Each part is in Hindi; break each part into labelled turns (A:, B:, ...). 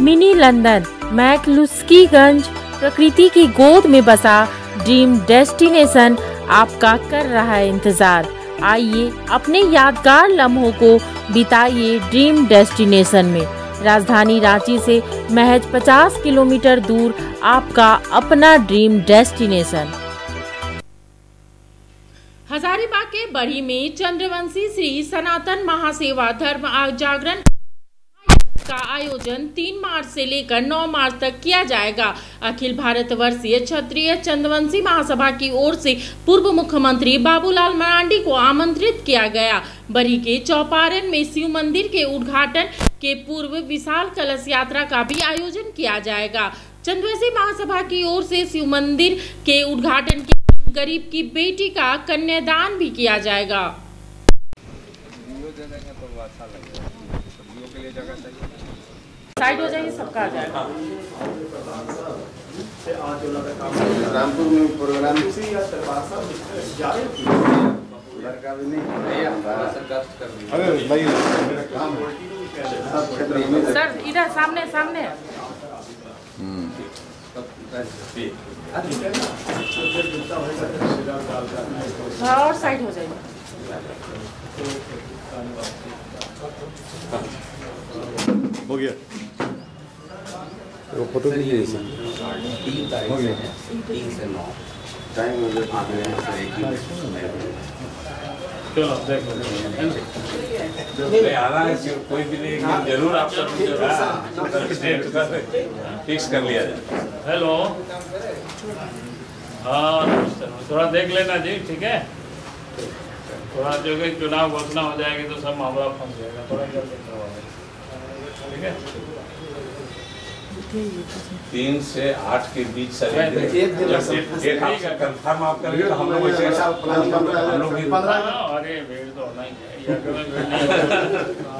A: मिनी लंदन, मैकलुस्कीगंज, प्रकृति की गोद में बसा ड्रीम डेस्टिनेशन आपका कर रहा है इंतज़ार। आइए अपने यादगार लम्हों को बिताइए ड्रीम डेस्टिनेशन में। राजधानी रांची से महज 50 किलोमीटर दूर आपका अपना ड्रीम डेस्टिनेशन। हजारीबाग के बड़ी में चंद्रवंशी श्री सनातन महासेवा धर्म जागरण का आयोजन 3 मार्च से लेकर 9 मार्च तक किया जाएगा। अखिल भारत वर्षीय क्षत्रिय चंद्रवंशी महासभा की ओर से पूर्व मुख्यमंत्री बाबूलाल मरांडी को आमंत्रित किया गया। बरी के चौपारण में शिव मंदिर के उद्घाटन के पूर्व विशाल कलश यात्रा का भी आयोजन किया जाएगा। चंद्रवंशी महासभा की ओर से शिव मंदिर के उद्घाटन के गरीब की बेटी का कन्यादान भी किया जाएगा। साइड हो जाएगी सबका आ जाएगा।
B: रामपुर में प्रोग्राम। अरे भाई
A: सर इधर सामने सामने। हाँ और साइड हो जाएगी।
B: हो गया
C: वो फ़ोटो भी लीजिए
D: तीन तारीख से तीन से नौ।
B: टाइम हो
D: आप यहाँ से
E: नहीं आना है कोई भी नहीं ज़रूर आप सब फिक्स कर लिया जाए।
F: हेलो हाँ थोड़ा देख लेना जी ठीक है? थोड़ा जो कि चुनाव घोषणा हो जाएगी तो सब मामला फंस जाएगा थोड़ा जल्दी करवा देना। ठीक है
E: तीन से आठ के बीच सर
F: एक
E: कंफर्म आप करेंगे तो हम लोग
F: हाँ, अरे भीड़ तो होना ही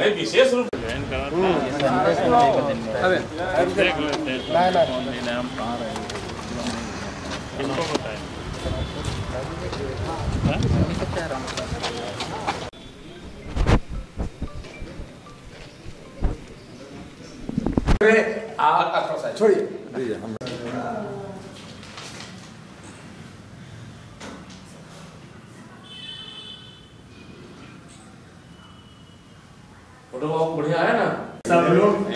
F: है
E: विशेष रूप
F: तो ज्वाइन करा था। देख लेते हैं है, हम कहाँ रहे किनको बताएँ
E: फ़ोटो बहुत बढ़िया है। ना
F: सब लोग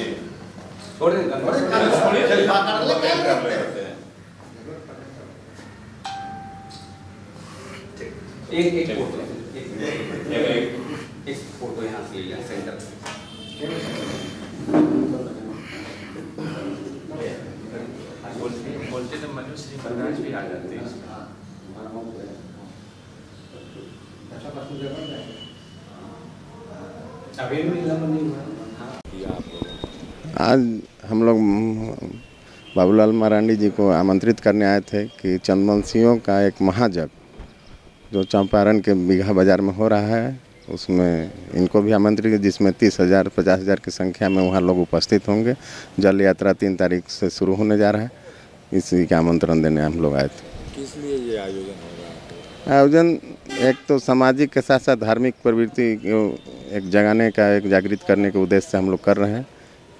D: एक एक फ़ोटो। एक एक एक फ़ोटो यहाँ से लिया सेंटर बोलते बोलते तो मनुष्य महाराज भी आ जाते हैं। अभी भी नहीं हुआ
B: आज हम लोग बाबूलाल मरांडी जी को आमंत्रित करने आए थे कि चंदवंशियों का एक महाजग जो चंपारण के बीघा बाज़ार में हो रहा है उसमें इनको भी आमंत्रित किया, जिसमें तीस हज़ार पचास हज़ार की संख्या में वहाँ लोग उपस्थित होंगे। जल यात्रा तीन तारीख से शुरू होने जा रहा है। इसी का आमंत्रण देने हम लोग आए थे।
C: किस लिए ये आयोजन हो रहा है?
B: आयोजन एक तो सामाजिक के साथ साथ धार्मिक प्रवृत्ति एक जगाने का एक जागृत करने के उद्देश्य से हम लोग कर रहे हैं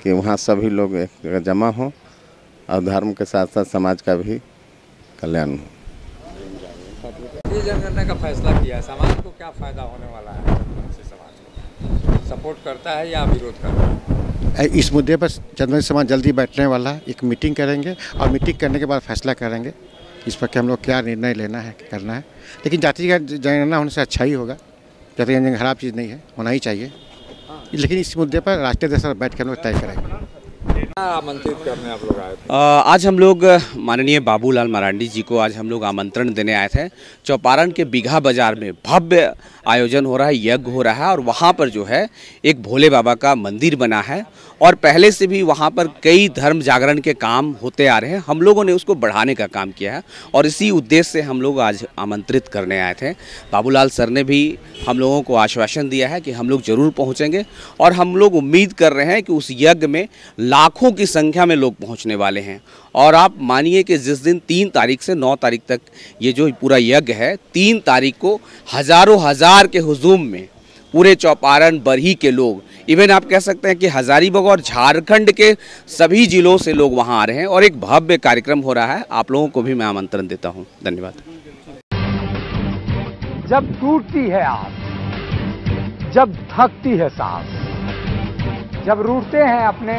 B: कि वहाँ सभी लोग एक जगह जमा हों और धर्म के साथ साथ समाज का भी कल्याण हो।
C: ये जनगणना का फैसला किया है। समाज को क्या फ़ायदा होने वाला है? समाज को सपोर्ट करता है या विरोध करता है?
G: इस मुद्दे पर चंद्रवंशी समाज जल्दी बैठने वाला है। एक मीटिंग करेंगे और मीटिंग करने के बाद फैसला करेंगे। इस पर कि हम लोग क्या निर्णय लेना है करना है। लेकिन जाति का जनगणना होने से अच्छा ही होगा। जाति जनगणना खराब चीज़ नहीं है होना ही चाहिए। लेकिन इस मुद्दे पर राष्ट्रीय पर बैठ कर हम लोग तय करेंगे।
C: आमंत्रित करने आप लोग आए थे?
D: आज हम लोग, माननीय बाबूलाल मरांडी जी को आज हम लोग आमंत्रण देने आए थे। चौपारण के बीघा बाज़ार में भव्य आयोजन हो रहा है, यज्ञ हो रहा है और वहाँ पर जो है, एक भोले बाबा का मंदिर बना है। और पहले से भी वहाँ पर कई धर्म जागरण के काम होते आ रहे हैं। हम लोगों ने उसको बढ़ाने का काम किया है और इसी उद्देश्य से हम लोग आज आमंत्रित करने आए थे। बाबूलाल सर ने भी हम लोगों को आश्वासन दिया है कि हम लोग ज़रूर पहुँचेंगे और हम लोग उम्मीद कर रहे हैं कि उस यज्ञ में लाखों की संख्या में लोग पहुँचने वाले हैं। और आप मानिए कि जिस दिन तीन तारीख से नौ तारीख तक ये जो पूरा यज्ञ है, तीन तारीख को हज़ारों हज़ार के हुजूम में पूरे चौपारण, बरही के लोग, इवन आप कह सकते हैं कि हजारीबाग और झारखंड के सभी जिलों से लोग वहाँ आ रहे हैं। और एक भव्य कार्यक्रम हो रहा है। आप लोगों को भी मैं आमंत्रण देता हूँ। धन्यवाद।
H: जब टूटती है आस जब थकती है सांस, जब रूठते हैं अपने